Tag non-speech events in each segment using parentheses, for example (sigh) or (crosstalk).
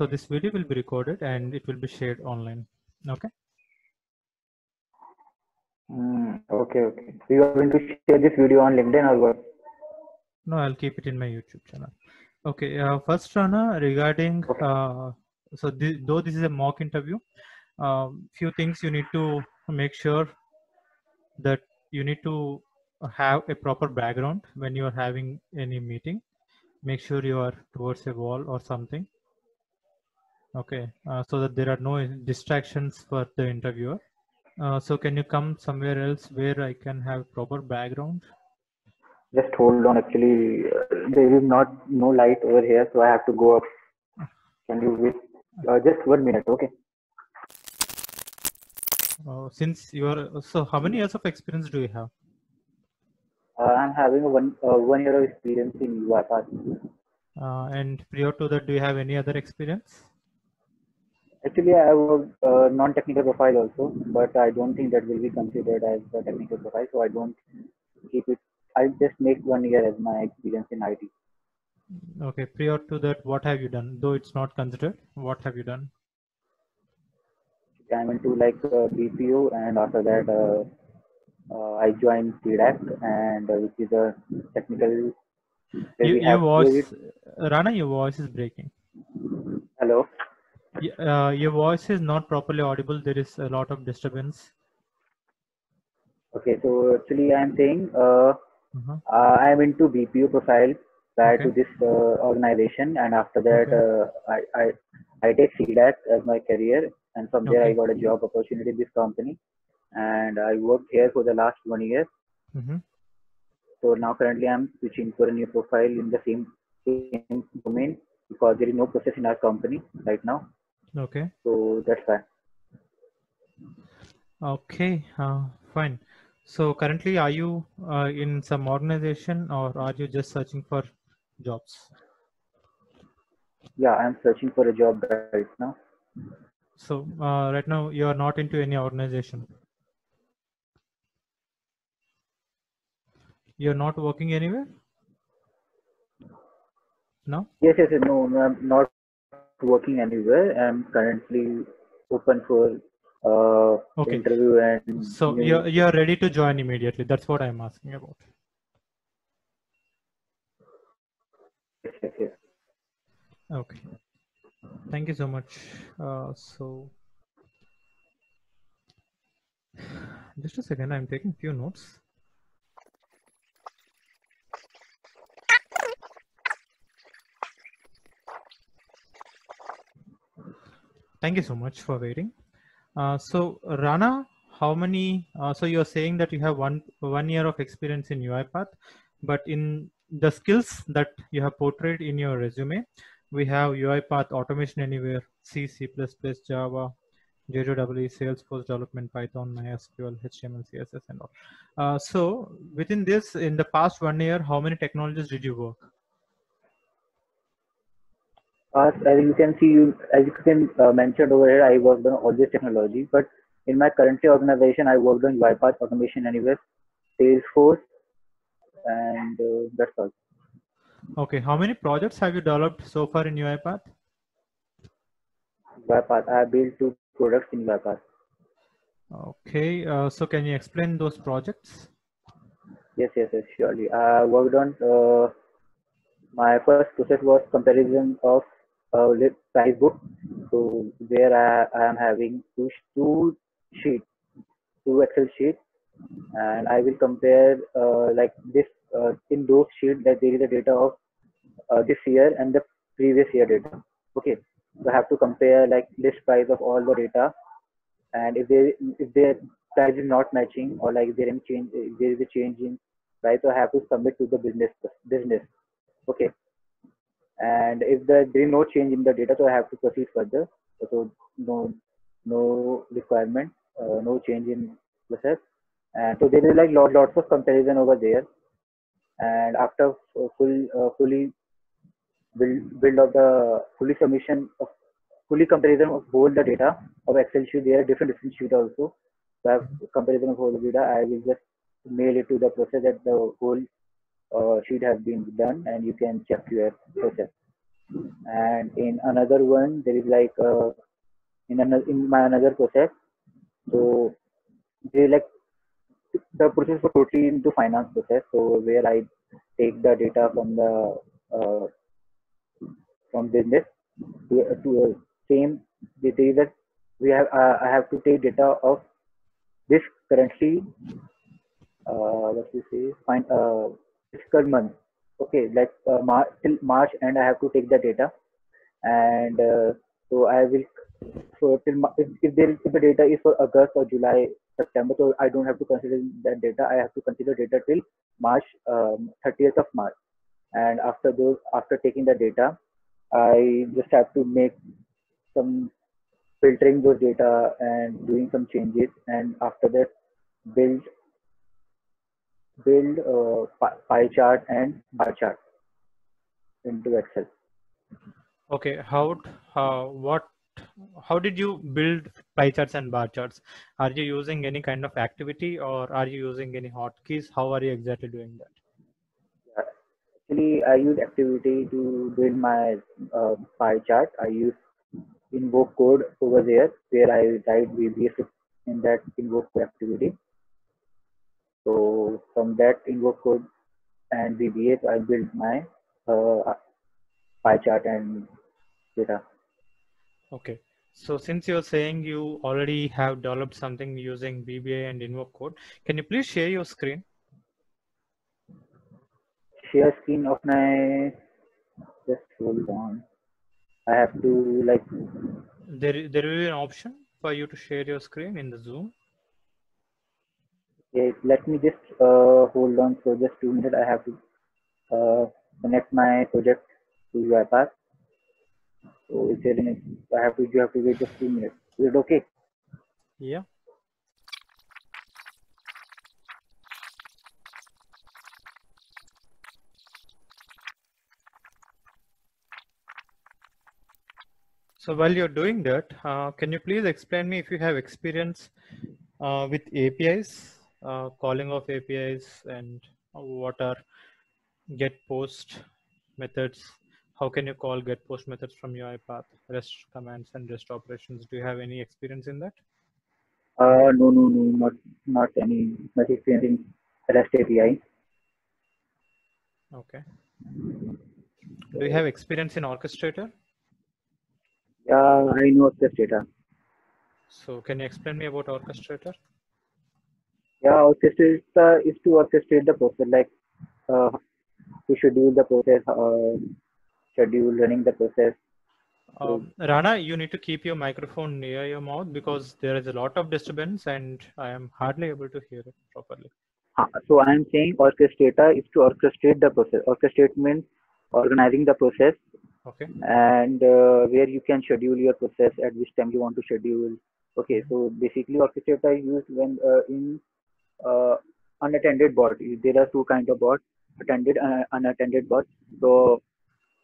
So this video will be recorded and it will be shared online. Okay. Mm, okay, okay. So you are going to share this video on LinkedIn or what? No, I'll keep it in my YouTube channel. Okay. Uh, first, Rana, regarding Okay. uh, so thi- though this is a mock interview, um, few things you need to make sure that you need to have a proper background when you are having any meeting. Make sure you are towards a wall or something. Okay, uh, so that there are no distractions for the interviewer. Uh, so can you come somewhere else where I can have proper background? Just hold on. Actually, uh, there is not no light over here, so I have to go up. Can you wait? Uh, just one minute, okay? Uh, since you are so, how many years of experience do you have? Uh, I'm having one uh, one year of experience in UiPath. Uh, and prior to that, do you have any other experience? Actually, I have a uh, non-technical profile also, but I don't think that will be considered as a technical profile, so I don't keep it. I just make one year as my experience in IT. Okay, prior to that, what have you done? Though it's not considered, what have you done? I went to like uh, BPO, and after that, uh, uh, I joined CDAC, and uh, which is a technical. You, your voice, Rana, your voice is breaking. Hello. Uh, your voice is not properly audible. There is a lot of disturbance. Okay, so actually, I'm saying uh, Uh-huh. uh, I'm into BPO profile prior to this uh, organization, and after that, uh, I, I I take CDAC as my career, and from there I got a job opportunity in this company, and I worked here for the last one year. hmm So now currently I'm switching for a new profile in the same, same domain because there is no process in our company right now. Okay. So that's why. Okay. Uh, fine. So currently, are you uh, in some organization or are you just searching for jobs? Yeah, I'm searching for a job right now. So uh, right now, you are not into any organization. You're not working anywhere. No. Yes, yes, yes, no, no, I'm not working anywhere. I'm currently open for uh, Okay. interview and So new- you're you're ready to join immediately. That's what I'm asking about. yes. Okay. Thank you so much. Uh, so just a second, I'm taking few notes. Thank you so much for waiting. Uh, so Rana, how many? Uh, so you're saying that you have one one year of experience in UiPath, but in the skills that you have portrayed in your resume, we have UiPath Automation Anywhere, C, C++, Java, JWE, Salesforce development, Python, MySQL, HTML, CSS, and all. Uh, so within this, in the past one year, how many technologies did you work? As, as you can see, you as you can uh, mentioned over here, I worked on all this technology, but in my current organization, I worked on UiPath automation anywhere, Salesforce, and uh, that's all. Okay, how many projects have you developed so far in UiPath? UiPath. I built two products in UiPath. Okay, uh, so can you explain those projects? Yes, yes, yes, surely. I worked on uh, my first process was comparison of list price book. So where I, I am having two two sheets, two Excel sheets, and I will compare uh, like this uh, in those sheets that there is a data of uh, this year and the previous year data. Okay, so I have to compare like list price of all the data, and if there if their price is not matching or like there is change there is a change in price, so I have to submit to the business business. Okay, and if the, there is no change in the data, so I have to proceed further. So no no requirement, uh, no change in process, and so there is like lot, lots of comparison over there. And after full uh, fully build build of the fully submission of fully comparison of whole the data of Excel sheet, there are different different sheet also. So I have comparison of whole data. I will just mail it to the process that the whole uh, sheet has been done, and you can check your process. and in another one there is like uh, in another in my another process. So they like the process was totally into finance process. So where I take the data from the uh, from business to, to a same there is a we have uh, I have to take data of this currently uh, what we say fine uh, fiscal month. Okay like uh, March till March and I have to take the data. And uh, so I will so till if, if there if the data is for August or July September so I don't have to consider that data. I have to consider data till March um, 30th of March. And after those after taking the data I just have to make some filtering those data and doing some changes. And after that build build uh, pi- pie chart and bar chart into excel Okay, how uh, what how did you build pie charts and bar charts? Are you using any kind of activity or are you using any hotkeys? How are you exactly doing that? actually i use activity to build my uh, pie chart i use invoke code over there where i write vbs in that invoke activity so from that invoke code and vbs i build my uh, pie chart and data Okay. So since you're saying you already have developed something using VBA and invoke code, can you please share your screen? share screen of my just hold on i have to like There, there will be an option for you to share your screen in the Zoom. Okay, let me just uh, hold on for just two minutes i have to uh, connect my project to UiPath. so there any i have to you have to wait just two minutes is it okay Yeah. So while you're doing that, uh, can you please explain me if you have experience uh, with APIs, uh, calling of APIs, and what are get post methods? How can you call get post methods from UiPath, REST commands, and REST operations? Do you have any experience in that? uh no no no not not any not experience in rest api Okay. Do you have experience in Orchestrator? yeah i know data So can you explain me about Orchestrator? Yeah orchestrator is to orchestrate the process like uh, to schedule the process uh, schedule running the process Um, Rana, you need to keep your microphone near your mouth because there is a lot of disturbance and I am hardly able to hear it properly. So I am saying orchestrator is to orchestrate the process. Orchestrate means organizing the process Okay. and uh, where you can schedule your process at which time you want to schedule. Okay, so basically orchestrator is used when uh, in uh, unattended bot. There are two kind of bots, attended and unattended bots. So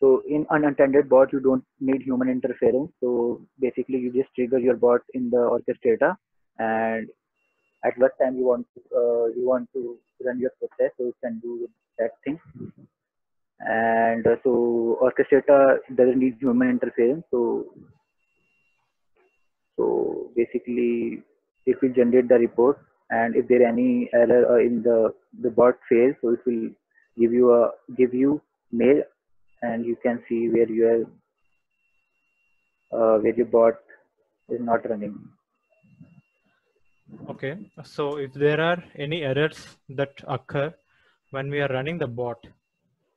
so in unattended bot you don't need human interference. So basically you just trigger your bot in the orchestrator and at what time you want to, uh, you want to run your process so you can do that thing and uh, so orchestrator doesn't need human interference so so basically it will generate the report and if there any error uh, in the the bot fails so it will give you a give you mail and you can see where you are uh, where your bot is not running Okay. So if there are any errors that occur when we are running the bot,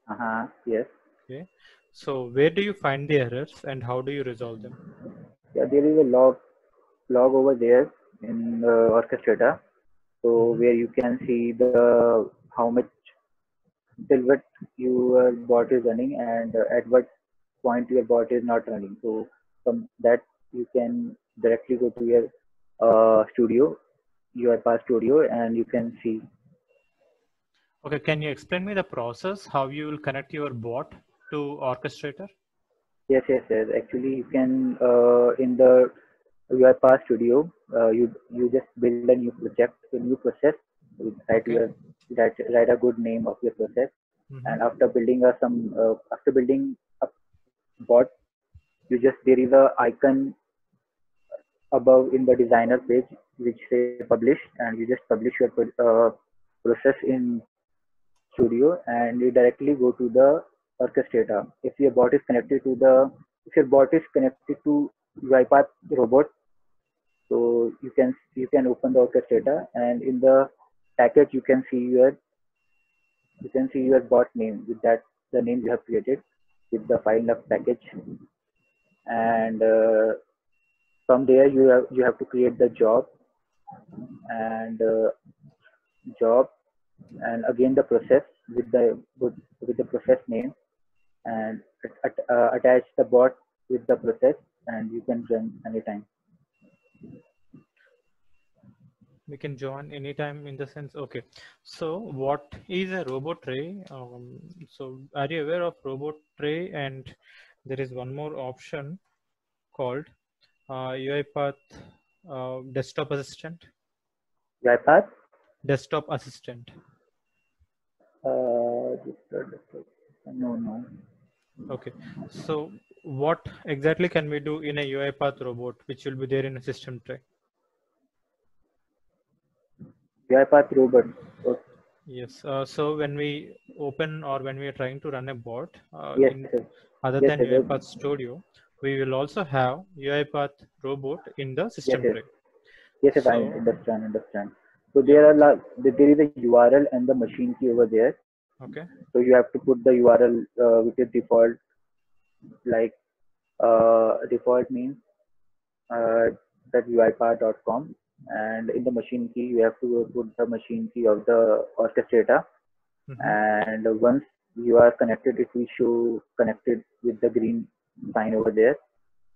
uh-huh yes okay. So where do you find the errors and how do you resolve them? yeah there is a log log over there in uh, orchestrator so Mhm. where you can see the how much till what your bot is running and at what point your bot is not running so from that you can directly go to your uh, studio UiPath studio and you can see Okay. Can you explain me the process, how you will connect your bot to Orchestrator? yes yes yes actually you can uh, in the UiPath studio uh, you you just build a new project a new process write Okay. your write, write a good name of your process Mhm. and after building a some uh, after building up bot, you just there is a icon above in the designer page which say publish, and you just publish your uh, process in Studio, and you directly go to the orchestrator. If your bot is connected to the if your bot is connected to UiPath robot, so you can you can open the orchestrator, and in the package you can see your you can see your bot name with that the name you have created with the file of package. And uh, from there you have you have to create the job and uh, job and again the process with the with, with the process name and at, uh, attach the bot with the process and you can run anytime we can join anytime in the sense okay. So what is a robot tray? Um, so are you aware of robot tray? And there is one more option called uh, UiPath uh, desktop assistant. UiPath desktop assistant. Uh, no no. Okay. So what exactly can we do in a UiPath robot which will be there in a system tray UiPath robot. Okay. Yes. Uh, so when we open or when we are trying to run a bot, uh, yes, in, other yes, than yes, UiPath Studio, we will also have UiPath robot in the system yes, tray. Yes, yes, so, I understand, understand. So there are there is a URL and the machine key over there. Okay. So you have to put the URL uh, which is default, like uh, default means uh, that uipath.com and in the machine key you have to put the machine key of the orchestrator. Mm-hmm. and once you are connected it will show connected with the green sign over there.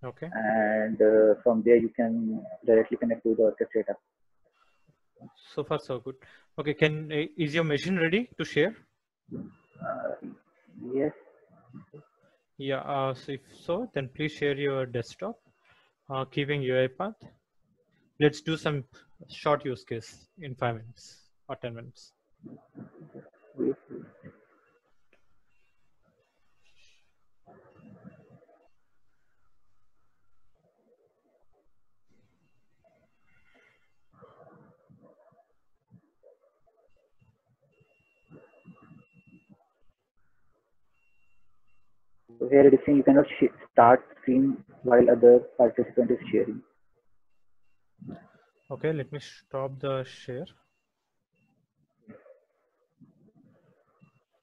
Okay. And uh, from there you can directly connect to the orchestrator. So far so good. Okay can is your machine ready to share? Uh, yes. Yeah uh, so if so then please share your desktop uh, keeping UiPath let's do some short use case in five minutes or 10 minutes. Here it is saying you cannot start screen while other participant is sharing. Okay, let me stop the share.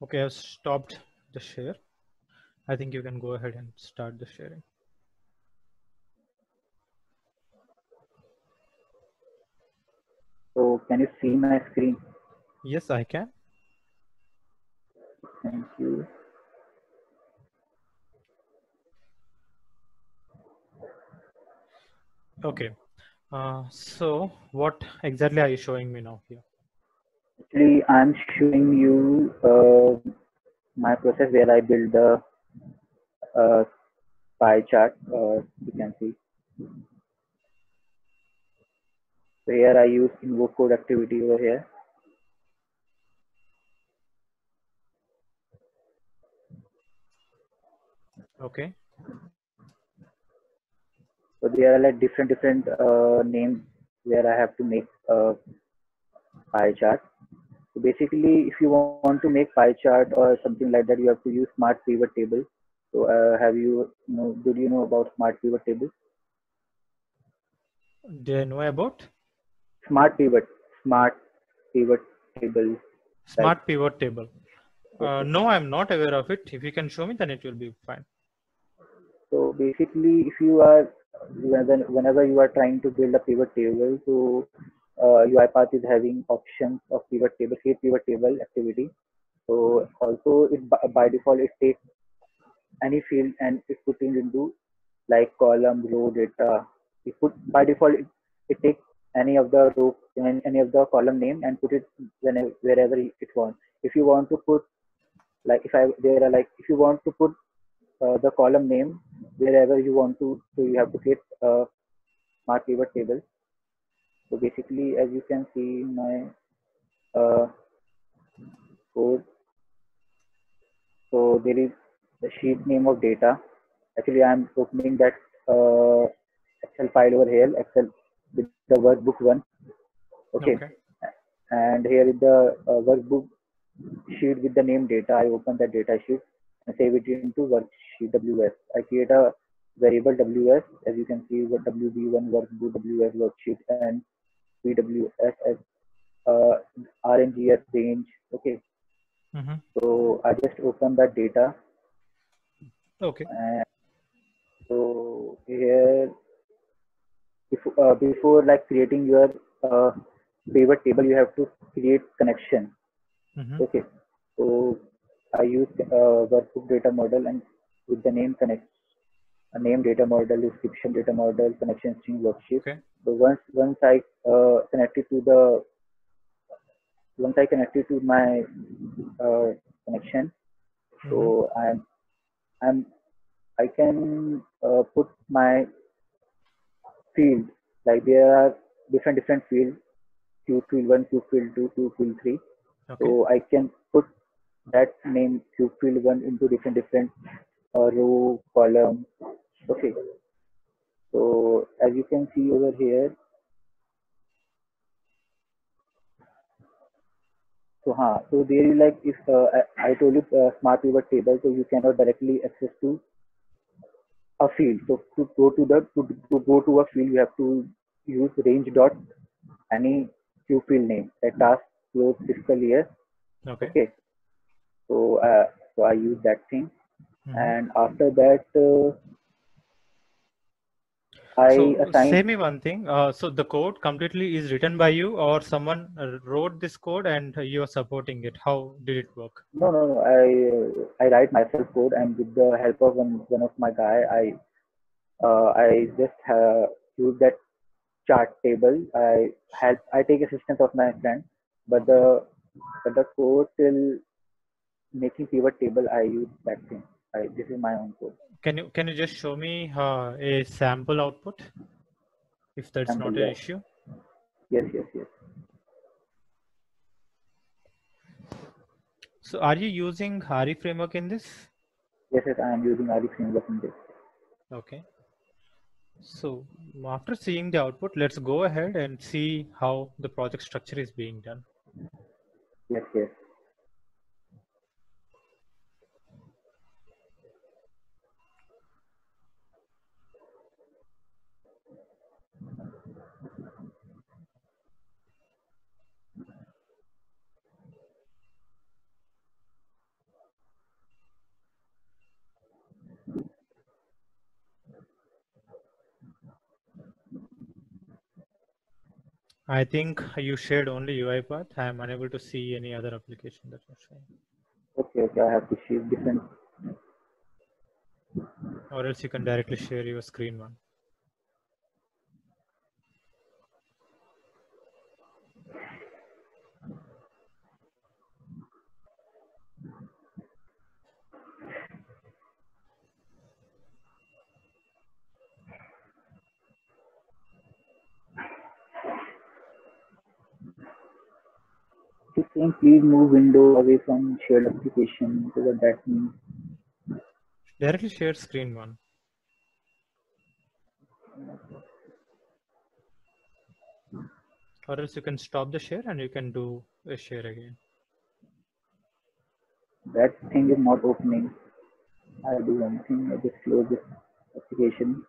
Okay, I've stopped the share. I think you can go ahead and start the sharing. So can you see my screen? Yes, I can. Thank you. Okay. Uh, so what exactly are you showing me now here? Actually, I'm showing you uh, my process where I build the uh, pie chart. Uh, you can see. So here I use invoke code activity over here. Okay. So there are like different different uh, names where I have to make a pie chart. So basically, if you want to make pie chart or something like that, you have to use smart pivot table. So uh, have you, you know, did you know about smart pivot table? Do I know about? Smart pivot, smart pivot table. Smart right? pivot table. Uh, no, I'm not aware of it. If you can show me, then it will be fine. So basically, if you are whenever you are trying to build a pivot table, so uh, UiPath is having options of pivot table, create pivot table activity. So also it by default it takes any field and it put it into like column, row, data. It put by default it, it takes any of the row and any of the column name and put it whenever wherever it wants. If you want to put like if I there are like if you want to put the column name wherever you want to. So you have to create a smart pivot table. So basically, as you can see my uh, code, so there is the sheet name of data. actually I'm opening that uh, Excel file over here, Excel with the workbook one. Okay. Okay. And here is the uh, workbook sheet with the name data. I open that data sheet and save it into worksheet WS. I create a variable WS as you can see what WB1 workbook WS worksheet and VWS as uh, RNGS range. Okay. hmm So I just open that data Okay. and so here before, uh, before like creating your uh, pivot table you have to create connection hmm okay so i use uh, workbook data model and with the name connect a name data model description data model connection string worksheet Okay. so once once i uh, connected to the once i connected to my uh, connection Mhm. so i'm i'm i can uh, put my field like there are different different fields q field 1 q field 2 q field 3 Okay. so i can put that name q field 1 into different different uh, row column okay. So as you can see over here so huh, so there is like if uh, I, I told you uh, smart pivot table so you cannot directly access to a field. So to go to the to, to go to a field you have to use range dot any q field name that task close fiscal year. Okay. okay. So uh, so i use that thing Mhm. and after that uh, i so assign say me one thing. Uh, so the code completely is written by you, or someone wrote this code and you are supporting it. How did it work? no no no i i write myself code and with the help of one, one of my guy i uh, i just use that chart table i help i take assistance of my friend but the but the code till making pivot table i use that thing I, this is my own code Can you can you just show me uh, a sample output, if that's Sample, not an yeah. issue? yes yes yes So are you using RE framework in this? yes yes i am using RX framework in this Okay. So after seeing the output, let's go ahead and see how the project structure is being done. yes yes I think you shared only UiPath. I am unable to see any other application that you're showing. okay okay i have to choose different Or else you can directly share your screen one. Saying please move window away from shared application. So what that means. Directly share screen one. Or else you can stop the share and you can do a share again. That thing is not opening. I'll do one thing. I just close this application.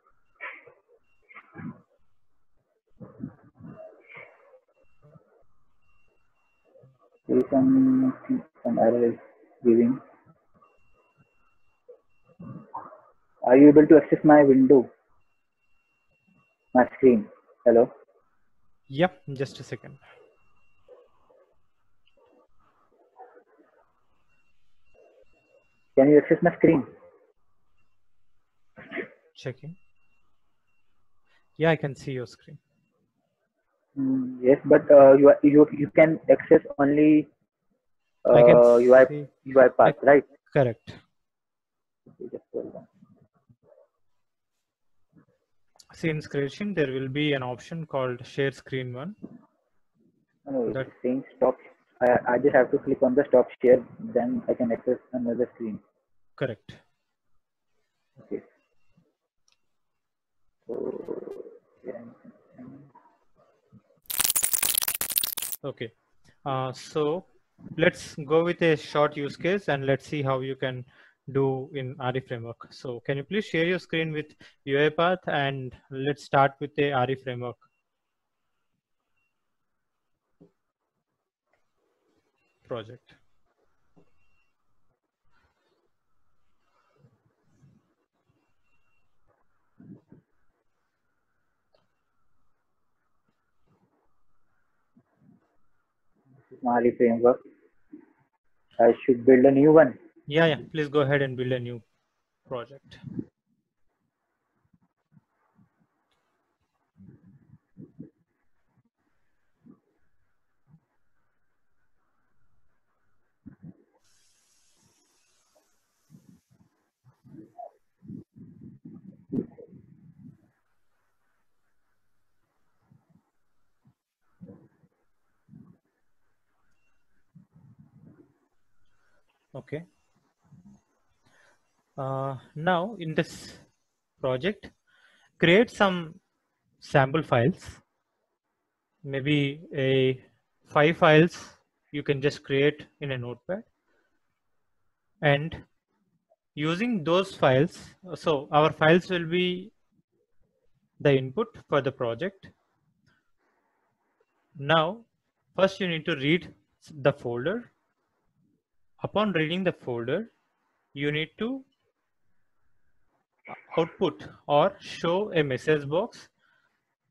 There is some some error is giving. Are you able to access my window? My screen. Hello. Yep, just a second. Can you access my screen? Checking. Yeah, I can see your screen. Mm, yes, but uh, you, are- you you can access only uh, I can UI see. UiPath, right? Correct. Okay, just. See in screen, there will be an option called share screen one. No, no, That- it's saying stop. I, I just have to click on the stop share, then I can access another screen. Correct. Okay. So, yeah. Okay. Uh, so let's go with a short use case and let's see how you can do in RE framework. So can you please share your screen with UiPath and let's start with the RE framework. project. Mali framework. I should build a new one. Yeah, yeah. Please go ahead and build a new project. Okay. Uh, now in this project, create some sample files, maybe a five files you can just create in a notepad and using those files, so our files will be the input for the project. Now, first you need to read the folder upon reading the folder, you need to output or show a message box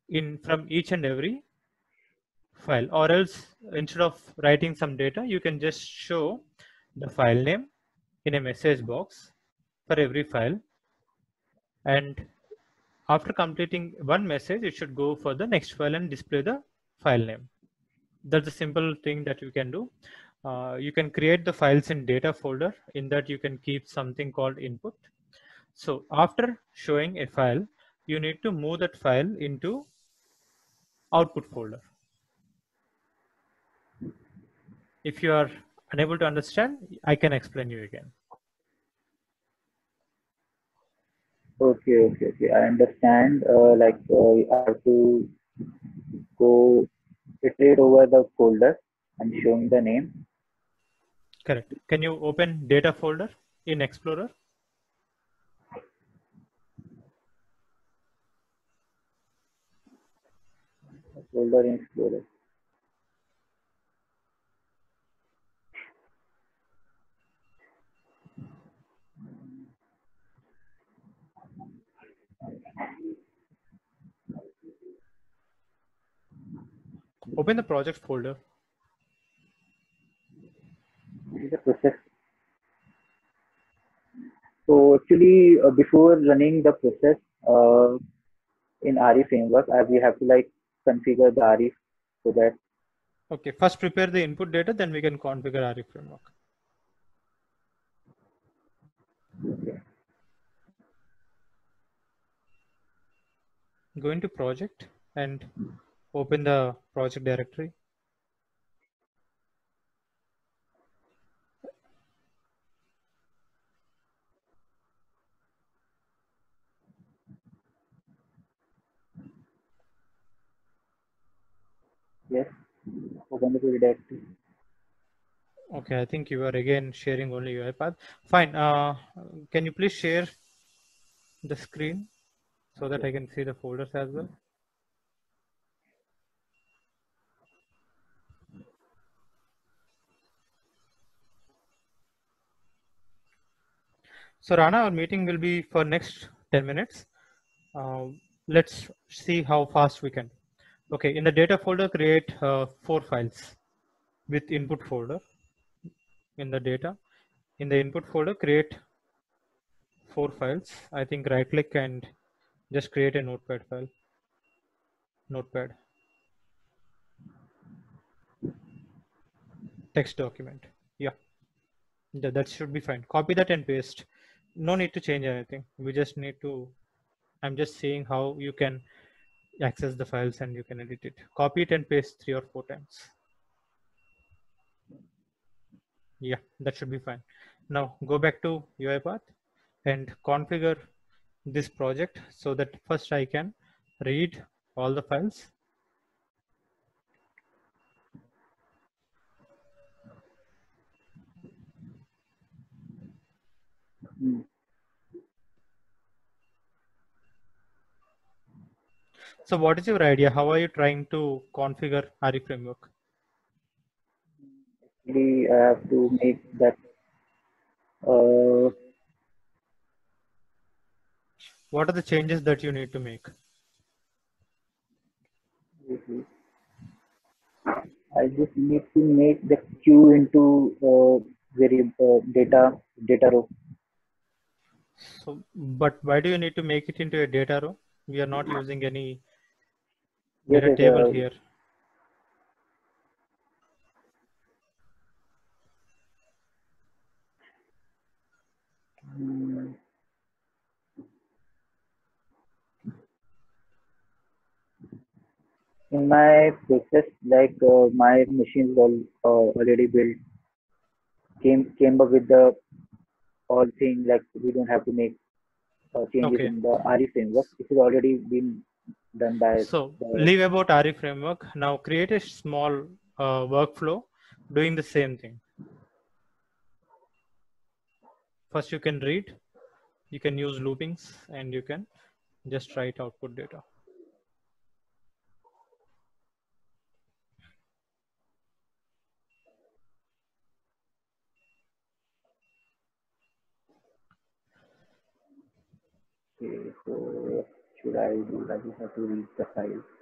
in from each and every file. Or else instead of writing some data you can just show the file name in a message box for every file. And after completing one message it should go for the next file and display the file name. That's a simple thing that you can do uh, you can create the files in data folder in that you can keep something called input. So after showing a file, you need to move that file into output folder. If you are unable to understand, I can explain you again. Okay, okay, okay. I understand. Uh, like uh, I have to go iterate over the folder and showing the name Correct. Can you open data folder in Explorer? Folder in Explorer. Open the project folder the process. (laughs) So actually, uh, before running the process uh, in RE framework, uh, we have to like configure the RE so that. Okay, first prepare the input data, then we can configure RE framework. Okay. Go into project and open the project directory. Yes, directory. Okay, I think you are again sharing only UiPath. Fine. Uh, can you please share the screen so that I can see the folders as well? So Rana, our meeting will be for next 10 minutes. Uh, let's see how fast we can. Okay, in the data folder, create uh, four files with input folder in the data. In the input folder, create four files. I think right click and just create a notepad file. Notepad. Text document. Yeah, that, that should be fine. Copy that and paste. No need to change anything. We just need to, I'm just seeing how you can access the files and you can edit it. Copy it and paste three or four times. Yeah, that should be fine. Now go back to UiPath and configure this project so that first I can read all the files. Mm. So what is your idea? How are you trying to configure RE framework? Actually, I have to make that. Uh, What are the changes that you need to make? I just need to make the queue into uh, variable uh, data data row. So, but why do you need to make it into a data row? We are not using any Data yes, table here. in my process, like uh, my machines all uh, already built, came came up with the all thing like we don't have to make uh, changes Okay. in the RE framework. It is already been done by So the- leave about RE framework. Now create a small uh, workflow doing the same thing. First you can read, you can use loopings and you can just write output data. Okay, so should I do? I just have to read the file.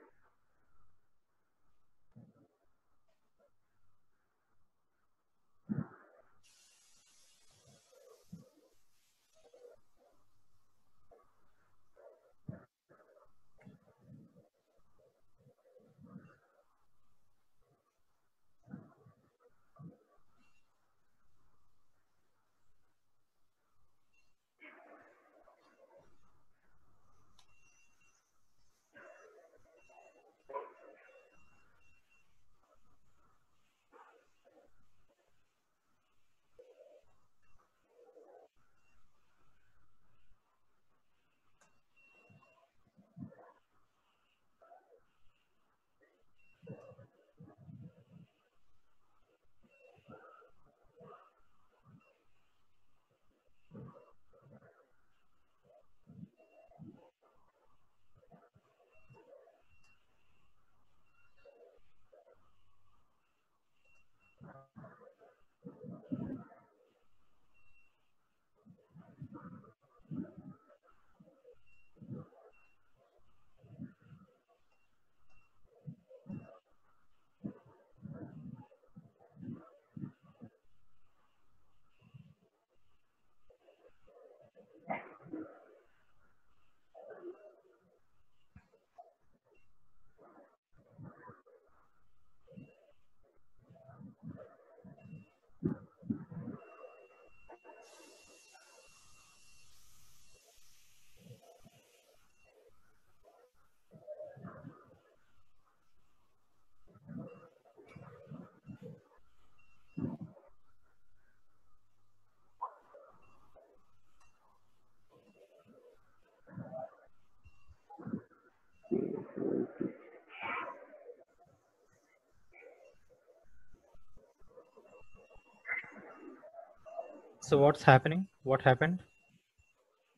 So what's happening? What happened?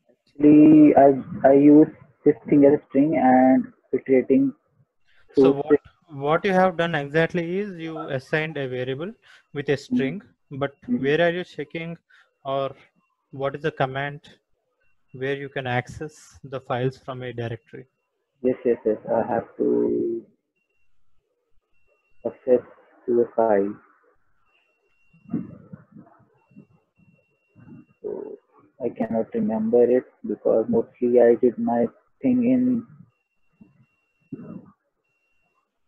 Actually, I I use this thing as a string and iterating So what what you have done exactly is you assigned a variable with a string, but Mhm. where are you checking or what is the command where you can access the files from a directory? Yes, yes, yes. I have to access to a file. So I cannot remember it because mostly I did my thing in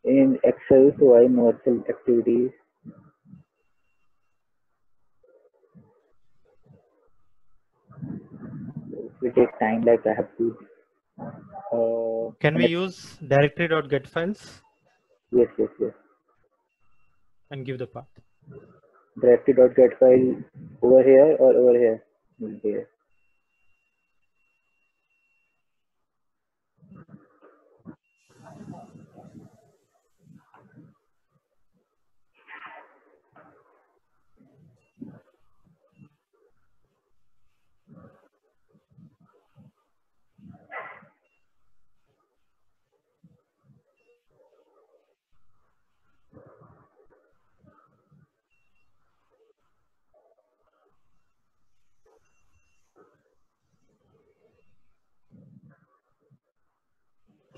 in Excel, so I know Excel activities. Will take time. Like I have to. Uh, Can we use directory.get files Yes, yes, yes. and give the path? Directory.get file over here or over here? Here.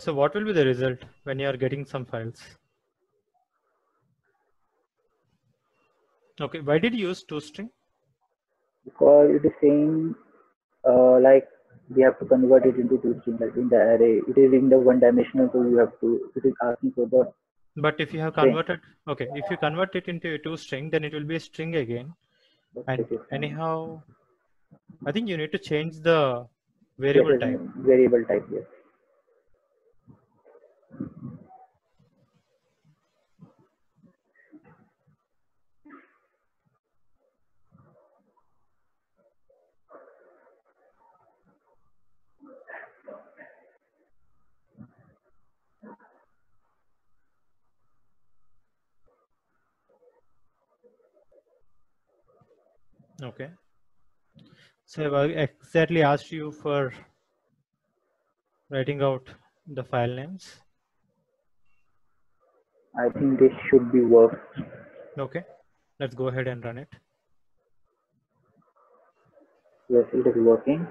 So what will be the result when you are getting some files? Okay, why did you use toString? Because it is saying uh, like we have to convert it into toString like in the array. It is in the one dimensional, so you have to. It is asking for the. But if you have String. converted, okay, if you convert it into a toString, then it will be a string again. And anyhow, I think you need to change the variable yes, type. Variable type. Yes. Okay. So I've exactly asked you for writing out the file names. I think this should be work. Okay. Let's go ahead and run it. Yes, it is working.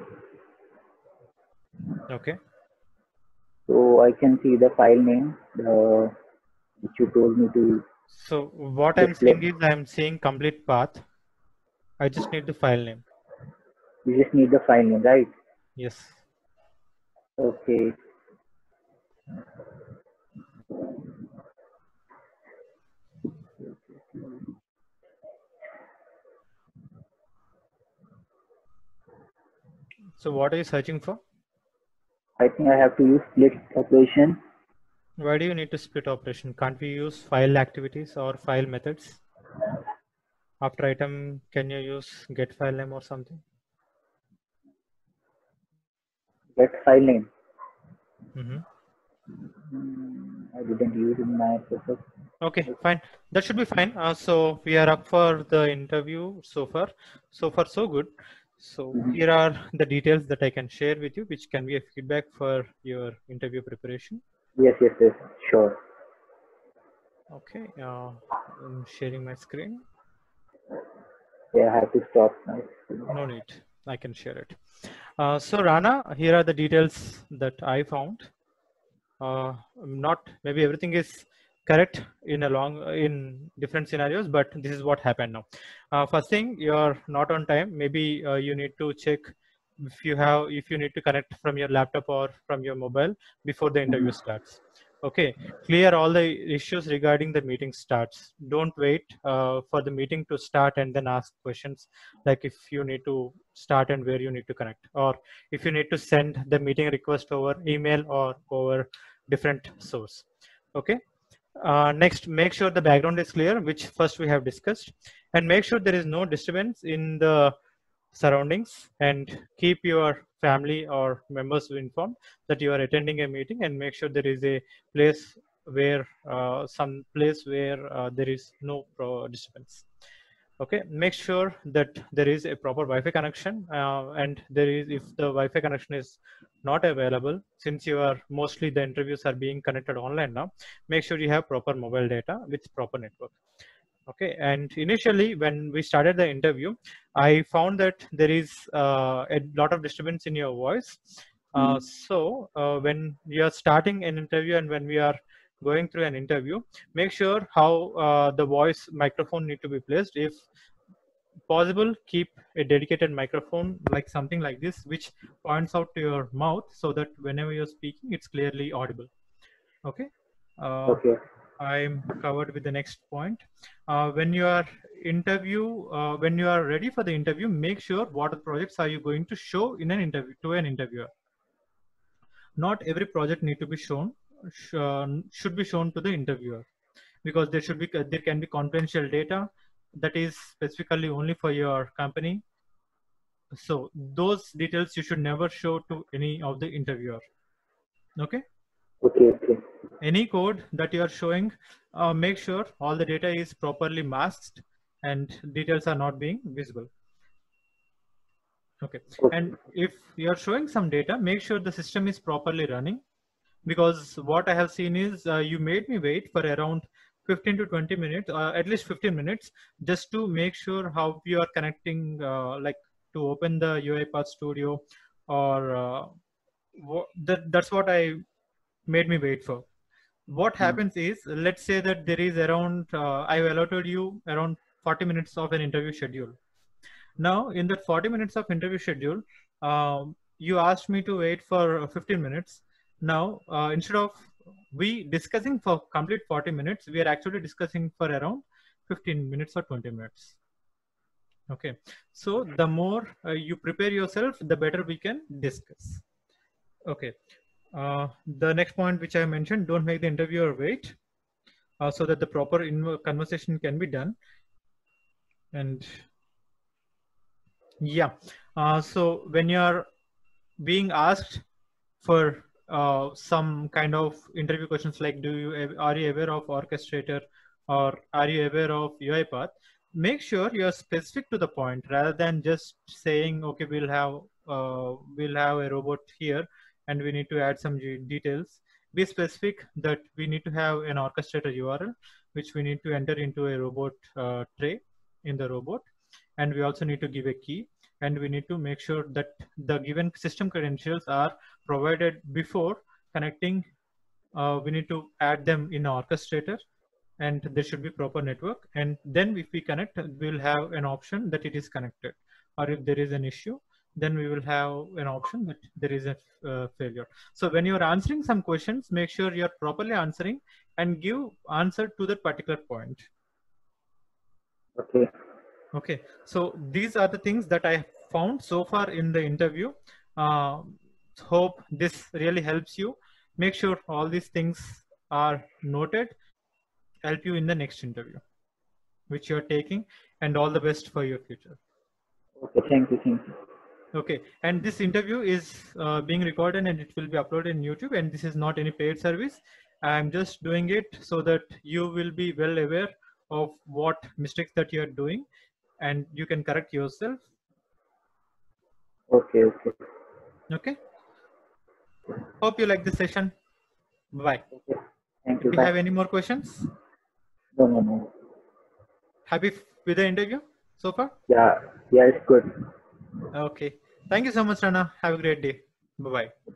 Okay. So I can see the file name, the which you told me to. So what I'm Display. seeing is I'm seeing complete path. I just need the file name. You just need the file name, right? Yes. Okay. So what are you searching for? I think I have to use split operation. Why do you need to split operation? Can't we use file activities or file methods? After item, can you use get file name or something? Get file name. hmm Hmm, I didn't use in my process. Okay, fine. That should be fine. Uh, so we are up for the interview so far. So far, so good. So Mhm. here are the details that I can share with you, which can be a feedback for your interview preparation. Yes, yes, yes. Sure. Okay, uh, I'm sharing my screen. Yeah, I have to stop now. No need. I can share it. Uh, so Rana, here are the details that I found. Uh, not maybe everything is correct in a long in different scenarios, but this is what happened now. Uh, first thing, you're not on time. Maybe uh, you need to check if you have if you need to connect from your laptop or from your mobile before the interview starts. Okay, clear all the issues regarding the meeting starts. Don't wait uh, for the meeting to start and then ask questions like if you need to start and where you need to connect or if you need to send the meeting request over email or over different source okay uh, next make sure the background is clear which first we have discussed and make sure there is no disturbance in the surroundings and keep your family or members informed that you are attending a meeting and make sure there is a place where uh, some place where uh, there is no pro- disturbance. Okay make sure that there is a proper wi-fi connection uh, and there is if the wi-fi connection is not available since you are mostly the interviews are being connected online now make sure you have proper mobile data with proper network okay and initially when we started the interview i found that there is uh, a lot of disturbance in your voice. Uh, so uh, when you are starting an interview and when we are going through an interview make sure how uh, the voice microphone need to be placed. If possible keep a dedicated microphone like something like this which points out to your mouth so that whenever you're speaking it's clearly audible. Okay? Uh, Okay. I'm covered with the next point uh, when you are interview uh, when you are ready for the interview make sure what projects are you going to show in an interview to an interviewer not every project need to be shown sh- uh, should be shown to the interviewer because there should be there can be confidential data that is specifically only for your company so those details you should never show to any of the interviewer okay Okay. Okay. Any code that you are showing uh, make sure all the data is properly masked and details are not being visible. Okay. And if you are showing some data make sure the system is properly running because what i have seen is uh, you made me wait for around 15 to 20 minutes uh, at least 15 minutes just to make sure how you are connecting uh, like to open the uipath studio or uh, that, that's what i made me wait for. What Hmm. happens is, let's say that there is around, uh, I've allotted you around 40 minutes of an interview schedule. Now, in that 40 minutes of interview schedule, um, you asked me to wait for 15 minutes. Now, uh, instead of we discussing for complete 40 minutes, we are actually discussing for around 15 minutes or 20 minutes. Okay, so the more uh, you prepare yourself, the better we can discuss. Okay, uh, the next point which I mentioned, don't make the interviewer wait uh, so that the proper conversation can be done. And yeah, uh, so when you're being asked for uh, some kind of interview questions like do you are you aware of orchestrator or are you aware of UiPath, make sure you're specific to the point rather than just saying okay we'll have uh, we'll have a robot here and we need to add some details. Be specific that we need to have an orchestrator URL which we need to enter into a robot uh, tray in the robot and we also need to give a key and we need to make sure that the given system credentials are provided before connecting. Uh, we need to add them in orchestrator and there should be proper network. And then if we connect, we'll have an option that it is connected. Or if there is an issue, then we will have an option that there is a uh, failure. So when you're answering some questions, make sure you're properly answering and give answer to that particular point. Okay. Okay, so these are the things that I found so far in the interview. Uh, hope this really helps you. Make sure all these things are noted, help you in the next interview, which you're taking, and all the best for your future. Okay, thank you, thank you. Okay, and this interview is uh, being recorded and it will be uploaded in YouTube, and this is not any paid service. I'm just doing it so that you will be well aware of what mistakes that you're doing and you can correct yourself. Okay, okay. Okay. Hope you like this session. Bye. Okay. Thank you. Do you have any more questions? No, no, no. Happy with the interview so far? Yeah, yeah, it's good. Okay. Thank you so much, Rana. Have a great day. Bye bye.